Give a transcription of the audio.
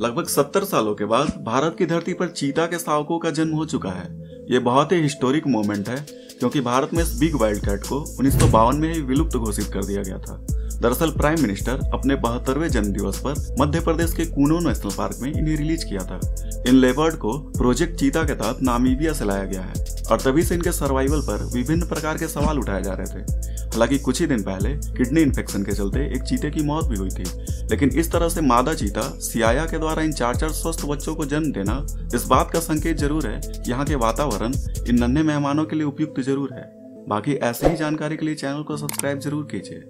लगभग सत्तर सालों के बाद भारत की धरती पर चीता के शावकों का जन्म हो चुका है। ये बहुत ही हिस्टोरिक मोमेंट है, क्योंकि भारत में इस बिग वाइल्ड कैट को उन्नीस सौ बावन में ही विलुप्त घोषित कर दिया गया था। दरअसल प्राइम मिनिस्टर अपने बहत्तरवे जन्म दिवस पर मध्य प्रदेश के कूनो नेशनल पार्क में इन्हें रिलीज़ किया था। इन लेपर्ड को प्रोजेक्ट चीता के तहत नामीबिया से लाया गया है, और तभी से इनके सर्वाइवल पर विभिन्न प्रकार के सवाल उठाए जा रहे थे। हालाँकि कुछ ही दिन पहले किडनी इन्फेक्शन के चलते एक चीते की मौत भी हुई थी, लेकिन इस तरह से मादा चीता सियाया के द्वारा इन चार चार स्वस्थ बच्चों को जन्म देना, इस बात का संकेत ज़रूर है यहाँ के वातावरण इन नन्हे मेहमानों के लिए उपयुक्त ज़रूर है। बाकी ऐसे ही जानकारी के लिए चैनल को सब्सक्राइब ज़रूर कीजिए।